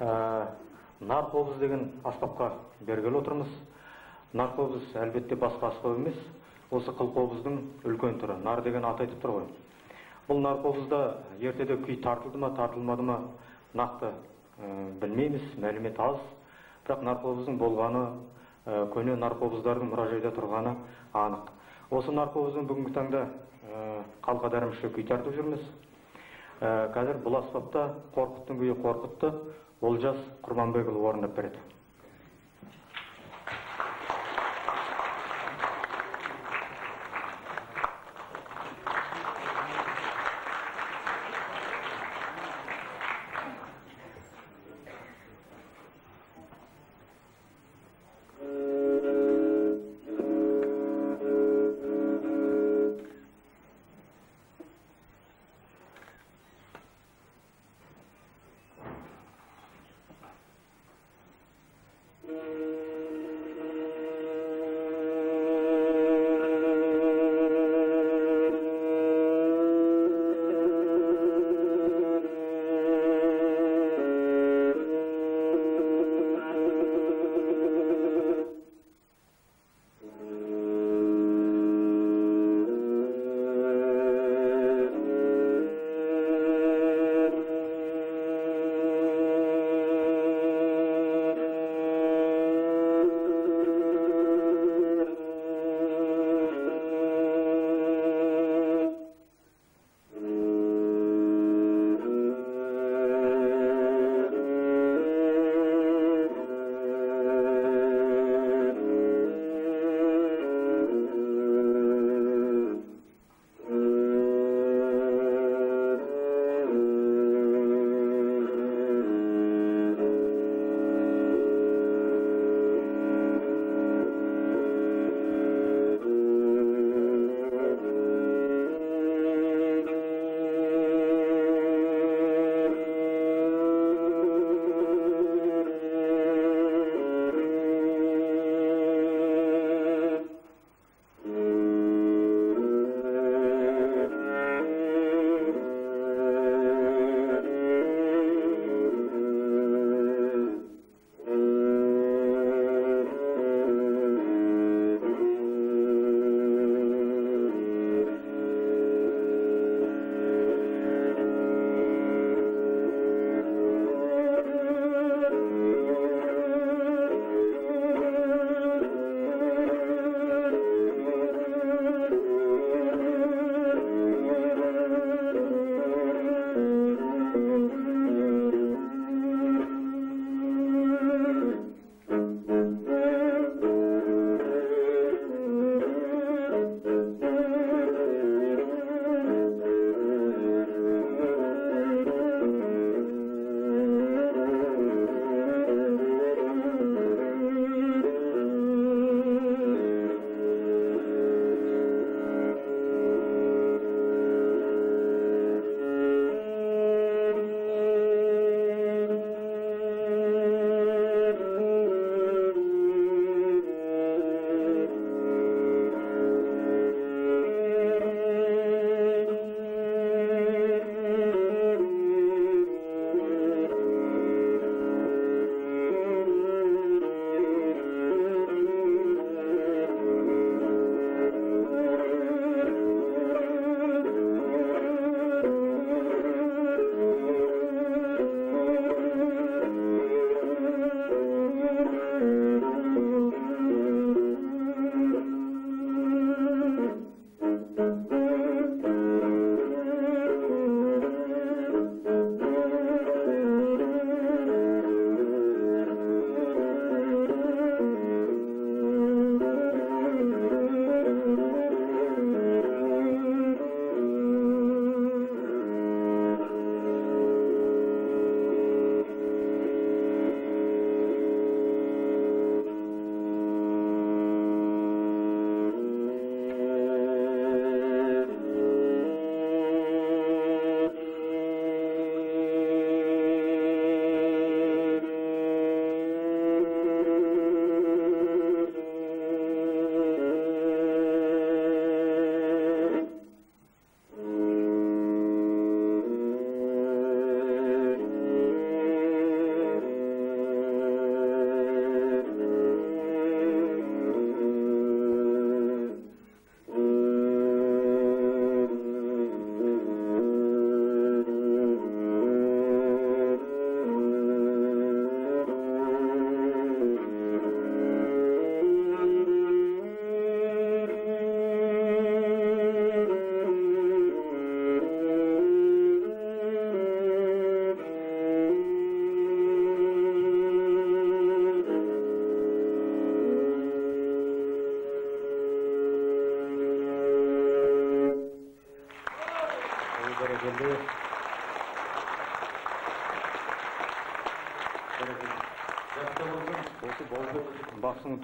ә, нарқобыз деген аспапқа бергелі отырмыз. Нарқобыз әлбетте басқа аспап емес осы қылқобыздың үлкен түрі нар деген аты айтып тұр ғой. Бұл нарқобызда ертеде күй тартылды ма тартылмады ма нақты ә, білмейміз мәлімет аз. Бірақ нарқобыздың болғаны ә, көне нарқобыздардың мұражайда тұрғаны анық. Осы нарқобызбен бүгінгі таңда қалқа дәрімші күй тартып жүрміз. Қазір бұл аспапта қорқыттың күйі қорқытты. Олжас құрманбекұлы орындап береді.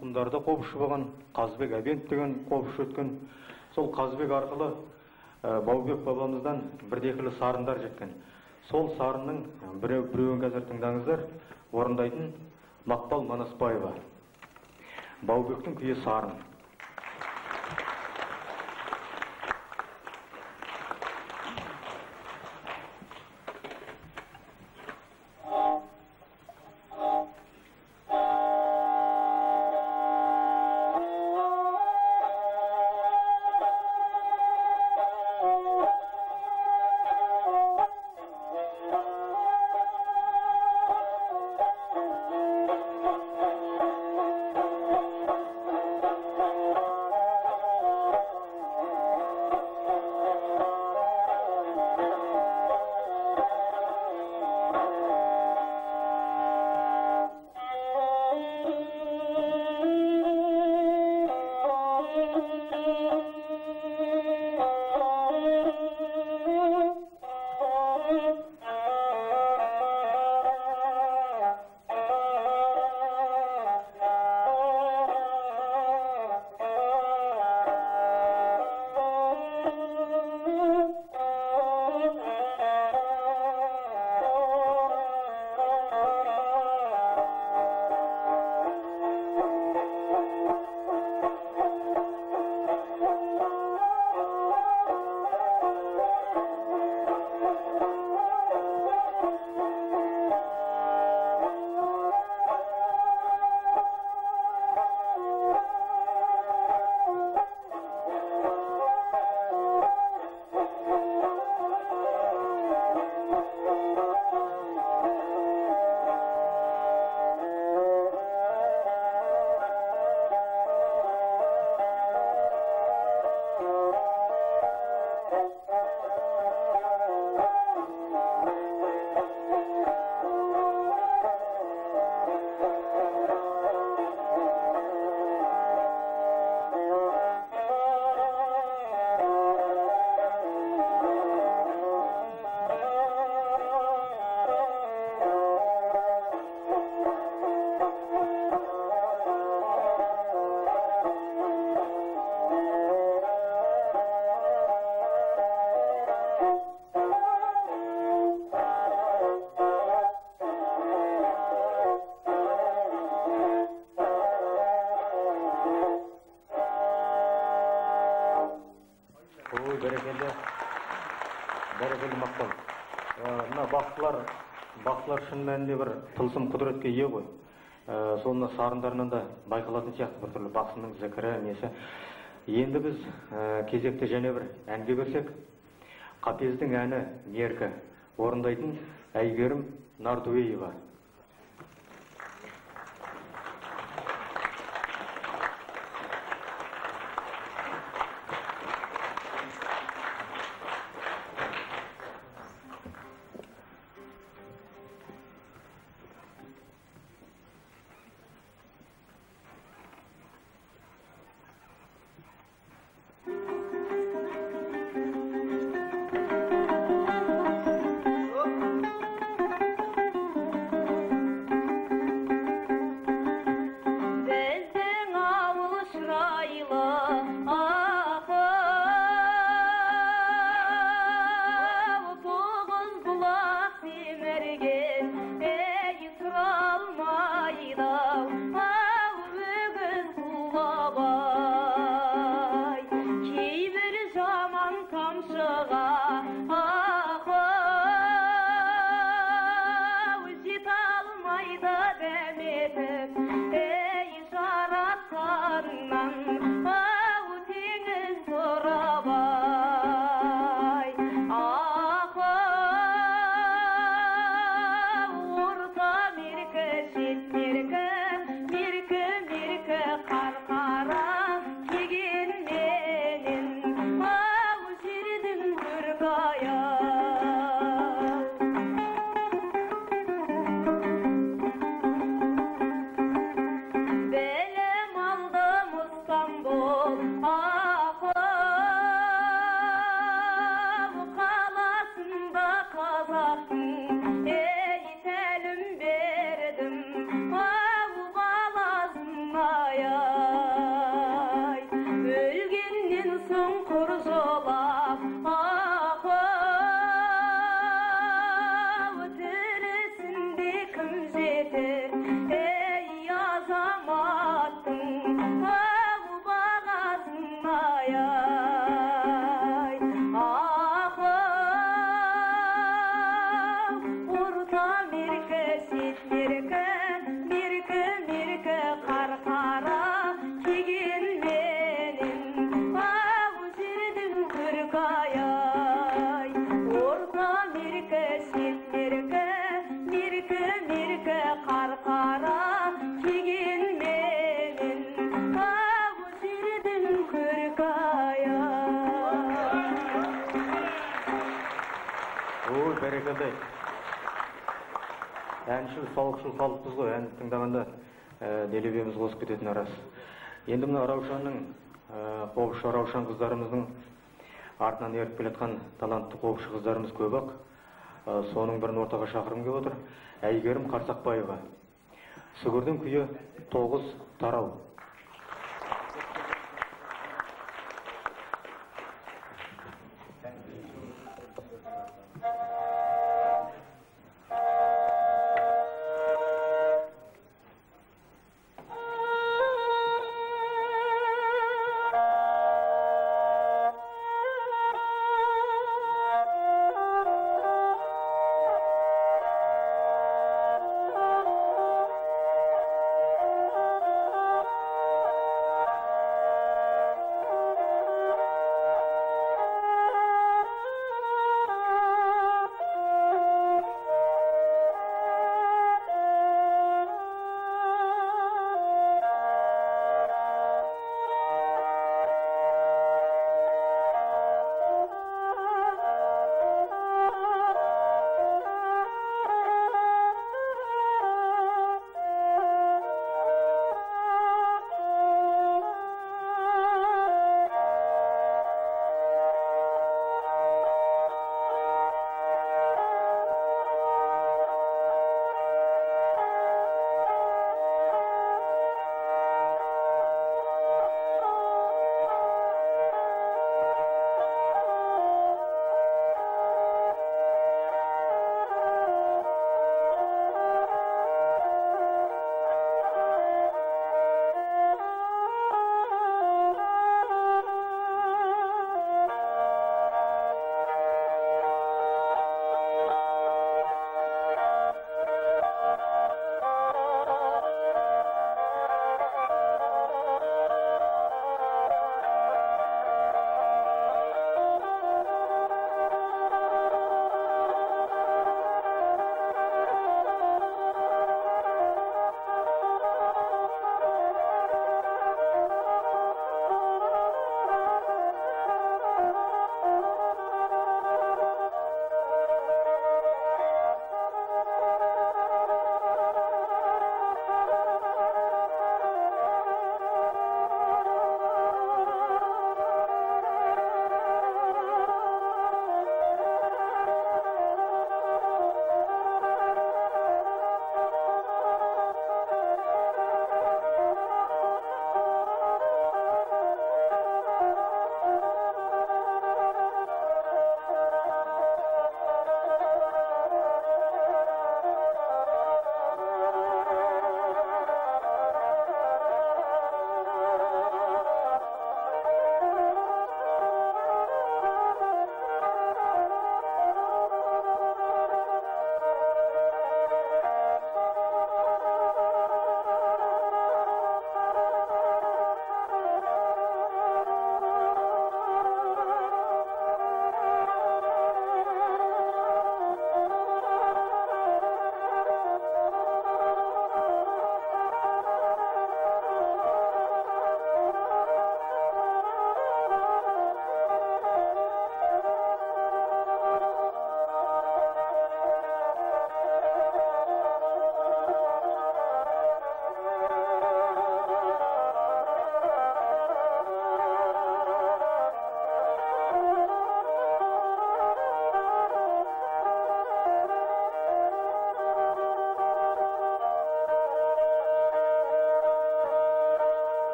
Да қобызшы болған қазыбек әбенов деген қобызшы өткен. Сол қазыбек арқылы ә, баубек бабамыздан бірде екілі сарындар жеткен. Сол сарынның біреу біреуін қазір тыңдаңыздар. Орындайтын мақпал манаспаева. Баубектің күйі сарын. Ой бәрекелді бәрекелді мақпал Ә, мына бақсылар бақсылар шын мәнінде бір тылсым құдіретке ие ғой. Сол мына сарындарынан да байқалатын сияқты біртүрлі бақсының зікірі несі. Енді біз ә, кезекті және бір әнге берсек. Қапездің әні меркі орындайтын әйгерім нартуеева бәрекелді. Әншіл сауықшыл халықпыз ғой ән тыңдағанда ә, делебеміз қосып кететіні рас. Енді мына раушанның ә, қобызшы раушан қыздарымыздың артынан еріп келе жатқан талантты қобызшы қыздарымыз көп ақ. Ә, соның бірін ортаға шақырғым келіп отыр. Әйгерім қарсақбаева. Сүгірдің күйі тоғыз тарау.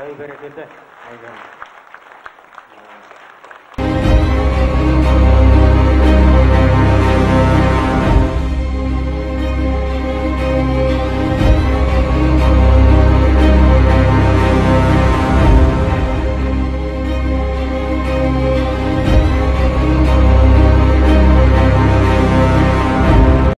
Ahí, espérate, ahí.